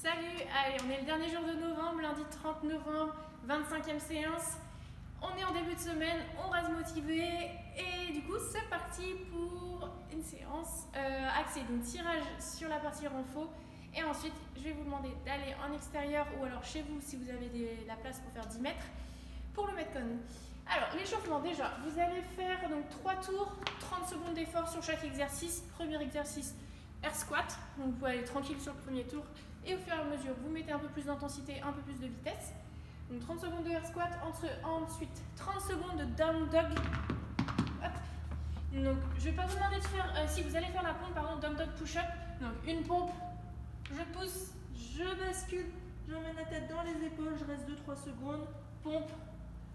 Salut, allez, on est le dernier jour de novembre, lundi 30 novembre, 25e séance. On est en début de semaine, on reste motivé et du coup c'est parti pour une séance euh, axée donc tirage sur la partie renfort et ensuite je vais vous demander d'aller en extérieur ou alors chez vous si vous avez des- la place pour faire 10 mètres pour le metcon. Alors l'échauffement déjà, vous allez faire donc 3 tours, 30 secondes d'effort sur chaque exercice. Premier exercice, air squat, donc vous aller tranquille sur le premier tour et au fur et à mesure vous mettez un peu plus d'intensité, un peu plus de vitesse. Donc 30 secondes de air squat, entre, ensuite 30 secondes de down dog. Hop. Donc je vais pas vous demander de faire, euh, si vous allez faire la pompe, pardon, down dog push-up. Donc une pompe, je pousse, je bascule, je mets la tête dans les épaules, je reste 2-3 secondes, pompe,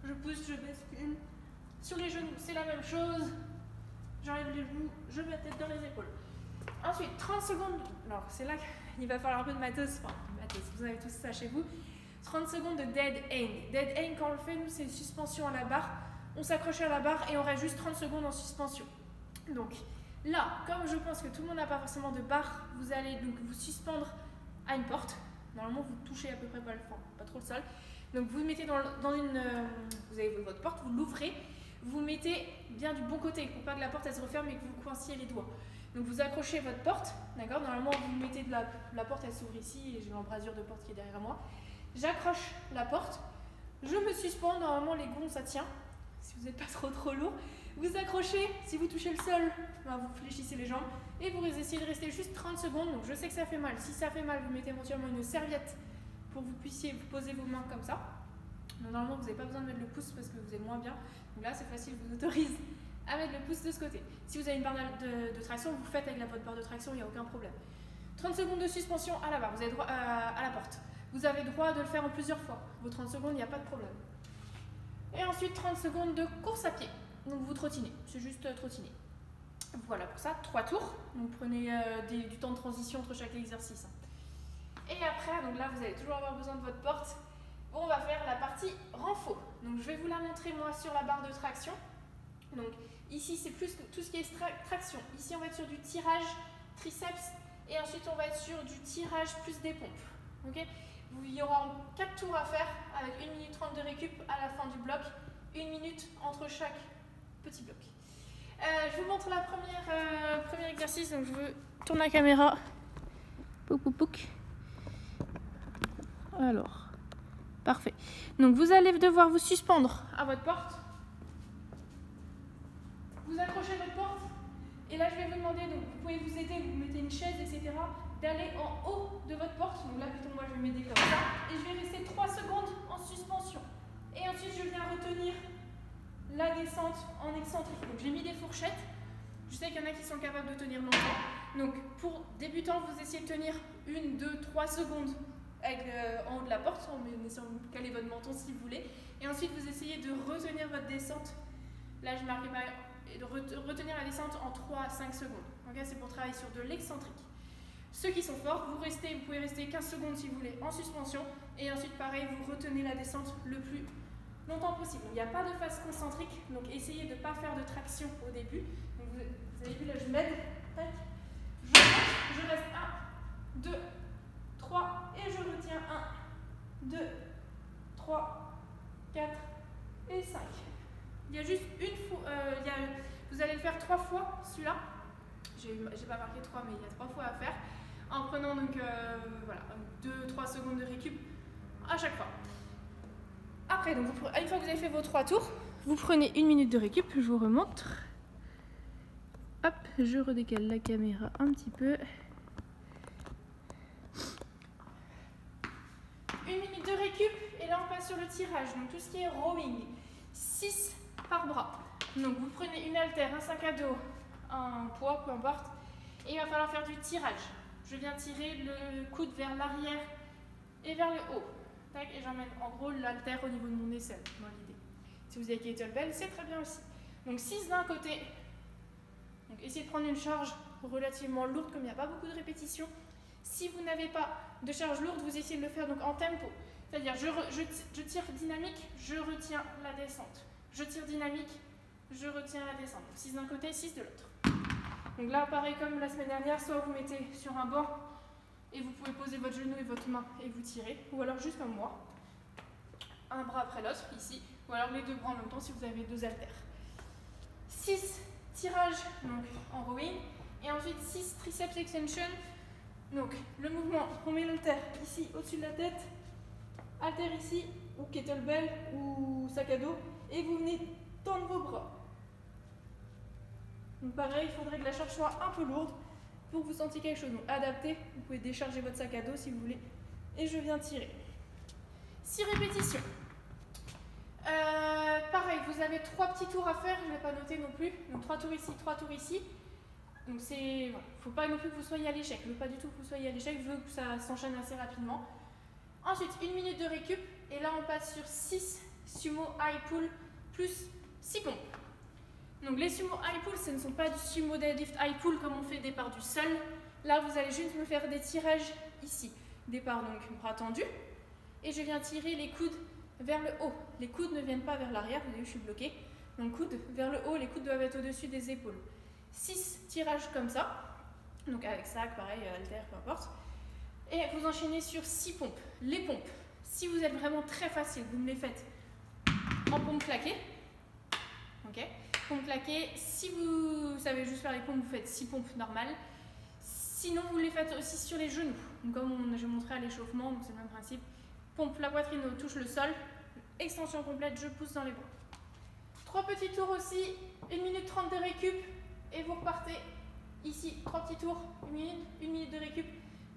je pousse, je bascule. Sur les genoux, c'est la même chose. J'enlève les genoux, je mets la tête dans les épaules. Ensuite, 30 secondes. Alors, c'est là qu'il va falloir un peu de matos. Enfin, vous avez tous ça chez vous. 30 secondes de dead hang. Dead hang, quand on le fait, nous, c'est une suspension à la barre. On s'accroche à la barre et on reste juste 30 secondes en suspension. Donc, là, comme je pense que tout le monde n'a pas forcément de barre, vous allez donc vous suspendre à une porte. Normalement, vous touchez à peu près pas le fond, pas trop le sol. Donc, vous mettez dans, dans une. euh, vous avez votre porte, vous l'ouvrez. Vous mettez bien du bon côté pour pas que la porte elle se referme et que vous coinciez les doigts. Donc vous accrochez votre porte, d'accord? Normalement vous mettez de la, porte elle s'ouvre ici et j'ai l'embrasure de porte qui est derrière moi. J'accroche la porte, je me suspends, normalement les gonds ça tient, si vous n'êtes pas trop trop lourd. Vous accrochez, si vous touchez le sol, ben, vous fléchissez les jambes et vous essayez de rester juste 30 secondes. Donc je sais que ça fait mal, si ça fait mal vous mettez éventuellement une serviette pour que vous puissiez poser vos mains comme ça. Normalement vous n'avez pas besoin de mettre le pouce parce que vous êtes moins bien. Donc là c'est facile, je vous autorise à mettre le pouce de ce côté. Si vous avez une barre de, traction, vous faites avec la votre barre de traction, il n'y a aucun problème. 30 secondes de suspension à la barre, vous avez droit à, à la porte. Vous avez droit de le faire en plusieurs fois. Vos 30 secondes, il n'y a pas de problème. Et ensuite 30 secondes de course à pied. Donc vous trottinez, c'est juste euh, trottiner. Voilà pour ça, 3 tours. Donc prenez euh, du temps de transition entre chaque exercice. Et après, donc là vous allez toujours avoir besoin de votre porte. On va faire la partie renfort. Donc je vais vous la montrer moi sur la barre de traction. Donc ici c'est plus tout ce qui est traction. Ici on va être sur du tirage triceps et ensuite on va être sur du tirage plus des pompes. Il y aura 4 tours à faire avec 1 minute 30 de récup à la fin du bloc, 1 minute entre chaque petit bloc. Euh, je vous montre la première euh, premier exercice. Donc je veux tourner la caméra. Alors, parfait. Donc vous allez devoir vous suspendre à votre porte vous accrochez votre porte et là je vais vous demander, donc vous pouvez vous aider, vous mettez une chaise, etc., d'aller en haut de votre porte. Donc là plutôt moi je vais m'aider comme ça et je vais rester 3 secondes en suspension. Et ensuite je viens retenir la descente en excentrique. Donc j'ai mis des fourchettes. Je sais qu'il y en a qui sont capables de tenir longtemps. Donc pour débutants, vous essayez de tenir 1, 2, 3 secondes euh, en haut de la porte, en essayant de caler votre menton si vous voulez. Et ensuite vous essayez de retenir votre descente. Là je marque pas et de ret- retenir la descente en 3 à 5 secondes. C'est pour travailler sur de l'excentrique. Ceux qui sont forts, vous, restez, vous pouvez rester 15 secondes si vous voulez en suspension et ensuite pareil, vous retenez la descente le plus longtemps possible. Il n'y a pas de phase concentrique, donc essayez de ne pas faire de traction au début. Vous, avez vu là, je m'aide, tac, je je reste 1, 2, 3 et je retiens 1, 2, 3, 4 et 5. Il y a juste une fois, euh, vous allez le faire trois fois celui-là. J'ai pas marqué trois, mais il y a trois fois à faire. En prenant donc euh, voilà, 2-3 secondes de récup à chaque fois. Après, donc une fois que vous avez fait vos trois tours, vous prenez une minute de récup, je vous remontre. Hop, je redécale la caméra un petit peu. Une minute de récup et là on passe sur le tirage, donc tout ce qui est rowing. 6 par bras. Donc vous prenez une haltère, un sac à dos, un poids, peu importe, et il va falloir faire du tirage. Je viens tirer le coude vers l'arrière et vers le haut. Tac, et j'emmène en gros l'haltère au niveau de mon aisselle, dans l'idée. Si vous avez kettlebell, c'est très bien aussi. Donc 6 d'un côté. Donc essayez de prendre une charge relativement lourde, comme il n'y a pas beaucoup de répétitions. Si vous n'avez pas de charge lourde, vous essayez de le faire donc en tempo. C'est-à-dire, je, re- je, ti- je tire dynamique, je retiens la descente. Je tire dynamique, je retiens la descente. 6 d'un côté, 6 de l'autre. Donc là, pareil comme la semaine dernière, soit vous mettez sur un banc Et vous pouvez poser votre genou et votre main et vous tirez. Ou alors juste comme moi. Un bras après l'autre, ici. Ou alors les deux bras en même temps si vous avez deux haltères. 6 tirages donc, en rowing. Et ensuite 6 triceps extension. Donc le mouvement, on met l'haltère ici au-dessus de la tête. Haltère ici, ou kettlebell, ou sac à dos. Et vous venez tendre vos bras. Donc pareil, il faudrait que la charge soit un peu lourde pour que vous sentiez quelque chose. Donc adapté, vous pouvez décharger votre sac à dos si vous voulez. Et je viens tirer. 6 répétitions. Euh, pareil, vous avez trois petits tours à faire, je ne vais pas noter non plus. Donc trois tours ici, trois tours ici. Donc c'est, voilà, faut pas non plus que vous soyez à l'échec. Je veux pas du tout que vous soyez à l'échec, je veux que ça s'enchaîne assez rapidement. Ensuite, une minute de récup. Et là, on passe sur 6 sumo high pull plus 6 pompes. Donc les sumo high pull, ce ne sont pas du sumo deadlift high pull comme on fait départ du sol. Là, vous allez juste me faire des tirages ici. Départ donc bras tendu. Et je viens tirer les coudes vers le haut. Les coudes ne viennent pas vers l'arrière, vous voyez, je suis bloquée. Donc coude vers le haut, les coudes doivent être au-dessus des épaules. 6 tirages comme ça. Donc avec sac, pareil, alter, peu importe. Et vous enchaînez sur 6 pompes. Les pompes, si vous êtes vraiment très facile, vous me les faites en pompe claquée. Ok. Si vous savez juste faire les pompes, vous faites 6 pompes normales. Sinon, vous les faites aussi sur les genoux. comme j'ai montré à l'échauffement, c'est le même principe. Pompe la poitrine touche le sol. Extension complète, je pousse dans les bras. Trois petits tours aussi. 1 minute 30 de récup. Et vous repartez ici. Trois petits tours. Une minute, une minute de récup.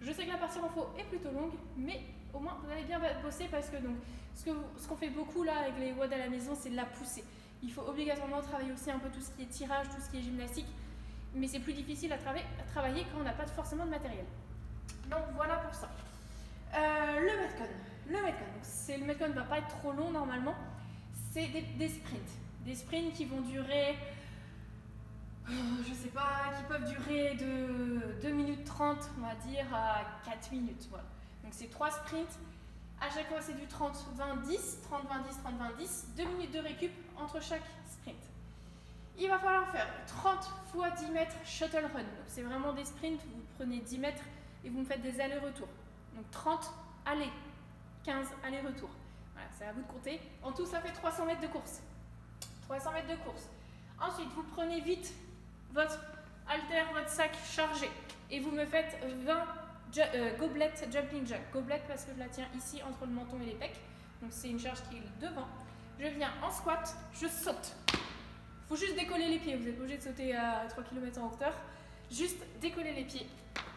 Je sais que la partie faux est plutôt longue, mais au moins vous allez bien bosser parce que donc ce qu'on fait beaucoup là avec les WOD à la maison, c'est de la pousser. Il faut obligatoirement travailler aussi un peu tout ce qui est tirage, tout ce qui est gymnastique, mais c'est plus difficile à, travailler quand on n'a pas forcément de matériel. Donc voilà pour ça. Euh, le Metcon. Le Metcon, le Metcon ne va pas être trop long normalement. C'est des, sprints. Des sprints qui vont durer, euh, je sais pas, qui peuvent durer de 2 minutes 30, on va dire, à 4 minutes. Voilà. Donc c'est 3 sprints. À chaque fois, c'est du 30, 20, 10, 30, 20, 10, 30, 20, 10. 2 minutes de récup entre chaque sprint. Il va falloir faire 30 fois 10 mètres shuttle run. c'est vraiment des sprints, vous prenez 10 mètres et vous me faites des allers-retours. Donc 30 allers, 15 allers-retours. Voilà, c'est à vous de compter. En tout, ça fait 300 mètres de course. 300 mètres de course. Ensuite, vous prenez vite votre halter, votre sac chargé et vous me faites 20 euh, gobelet jumping jack. Gobelet parce que je la tiens ici entre le menton et les pecs. Donc c'est une charge qui est devant. Je viens en squat, je saute. faut juste décoller les pieds. Vous êtes obligé de sauter à 3 km en hauteur. Juste décoller les pieds,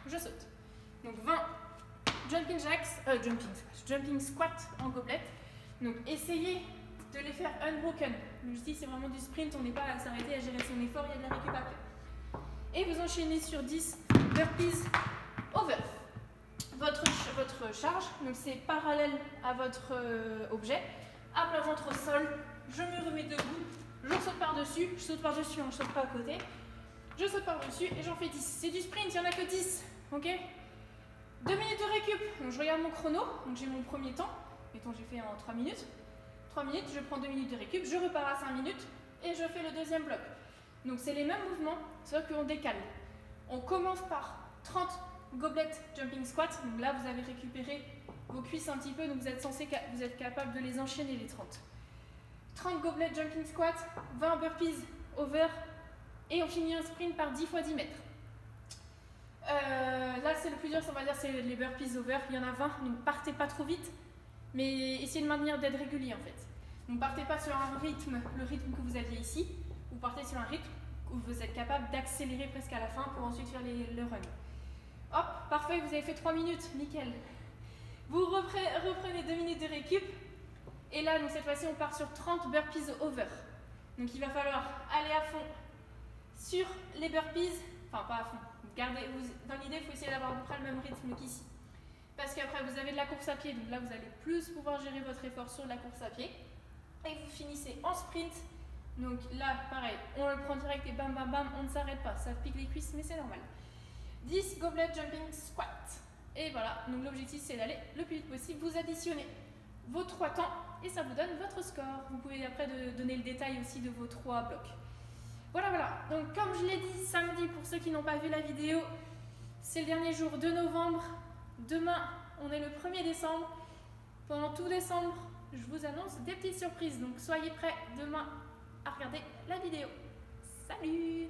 je saute. Donc 20 jumping jacks, euh, jumping, jumping squat en gobelet. Donc essayez de les faire unbroken. Je dis c'est vraiment du sprint, on n'est pas à s'arrêter à gérer son effort, il y a de la récup après. Et vous enchaînez sur 10 burpees over votre, charge, donc c'est parallèle à votre euh, objet, à plat ventre au sol, je me remets debout, je saute par-dessus, je saute par-dessus, je ne saute pas à côté, je saute par-dessus et j'en fais 10. C'est du sprint, il n'y en a que 10, ok? 2 minutes de récup, donc je regarde mon chrono, donc j'ai mon premier temps, mettons j'ai fait en 3 minutes, 3 minutes, je prends 2 minutes de récup, je repars à 5 minutes et je fais le deuxième bloc. Donc c'est les mêmes mouvements, sauf qu'on décale. On commence par 30 Goblet jumping squat, donc là vous avez récupéré vos cuisses un petit peu, donc vous êtes censé, vous êtes capable de les enchaîner les 30. 30 goblet jumping squat, 20 burpees over, et on finit un sprint par 10 fois 10 mètres. Euh, là c'est le plus dur, on va dire, c'est les burpees over, il y en a 20, donc partez pas trop vite, mais essayez de maintenir d'être régulier en fait. Donc partez pas sur un rythme, le rythme que vous aviez ici, ou partez sur un rythme où vous êtes capable d'accélérer presque à la fin pour ensuite faire le run. Parfait, vous avez fait 3 minutes, nickel. Vous reprenez 2 minutes de récup. Et là, donc cette fois-ci, on part sur 30 burpees over. Donc il va falloir aller à fond sur les burpees. Enfin, pas à fond. Gardez, dans l'idée, il faut essayer d'avoir à peu près le même rythme qu'ici. Parce qu'après, vous avez de la course à pied. Donc là, vous allez plus pouvoir gérer votre effort sur la course à pied. Et vous finissez en sprint. Donc là, pareil, on le prend direct et bam, bam, bam, on ne s'arrête pas. Ça pique les cuisses, mais c'est normal. 10 goblet jumping squat. Et voilà, donc l'objectif c'est d'aller le plus vite possible. Vous additionnez vos trois temps et ça vous donne votre score. Vous pouvez après donner le détail aussi de vos trois blocs. Voilà, voilà. Donc comme je l'ai dit samedi, pour ceux qui n'ont pas vu la vidéo, c'est le dernier jour de novembre. Demain, on est le 1er décembre. Pendant tout décembre, je vous annonce des petites surprises. Donc soyez prêts demain à regarder la vidéo. Salut